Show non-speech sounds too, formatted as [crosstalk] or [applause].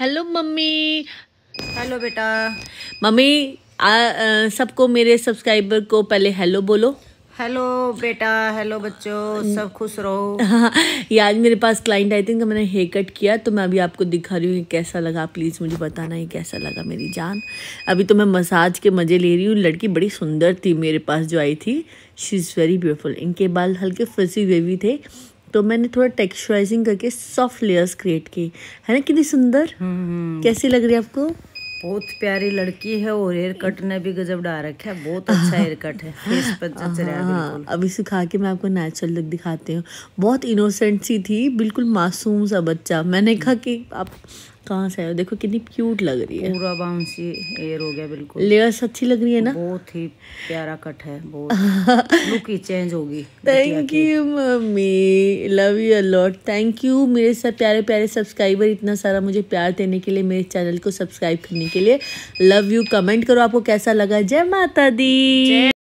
Hello mummy. Hello बेटा। Mummy सबको मेरे सब्सक्राइबर को पहले हेलो बोलो। हेलो बेटा हेलो बच्चों सब खुश रहो। हाँ ये आज मेरे पास क्लाइंट आई थिंक मैंने हेयर कट किया तो मैं अभी आपको दिखा रही हूँ कैसा लगा। प्लीज़ मुझे बताना ये कैसा लगा मेरी जान। अभी तो मैं मसाज के मज़े ले रही हूँ। लड़की बड़ी सुंदर थी मेरे पास जो आई थी। शी इज़ वेरी ब्यूटीफुल इनके बाल हल्के फसी हुए वेवी थे। तो मैंने थोड़ा टेक्सचराइजिंग करके सॉफ्ट लेयर्स क्रिएट की। है ना कितनी सुंदर? हम्म, कैसी लग रही है आपको? बहुत प्यारी लड़की है और हेयर कट ने भी गजब डाल रखा है। बहुत [laughs] अच्छा हेयर कट है। फेस पर जच रहा है हाँ अभी सिखा के मैं आपको नेचुरल लुक दिखाती हूँ। बहुत इनोसेंट सी थी बिल्कुल मासूम सा बच्चा। मैंने कहा कि आप कहाँ से हो। देखो कितनी क्यूट लग रही है। पूरा बाउंसी हेयर हो गया बिल्कुल। लेयर्स अच्छी लग रही है ना? बहुत ही प्यारा कट है बहुत। [laughs] लुक ही चेंज होगी thank you mummy. Love you a lot thank you मेरे सब प्यारे प्यारे सब्सक्राइबर इतना सारा मुझे प्यार देने के लिए मेरे चैनल को सब्सक्राइब करने के लिए। लव यू कमेंट करो आपको कैसा लगा। जय माता दी।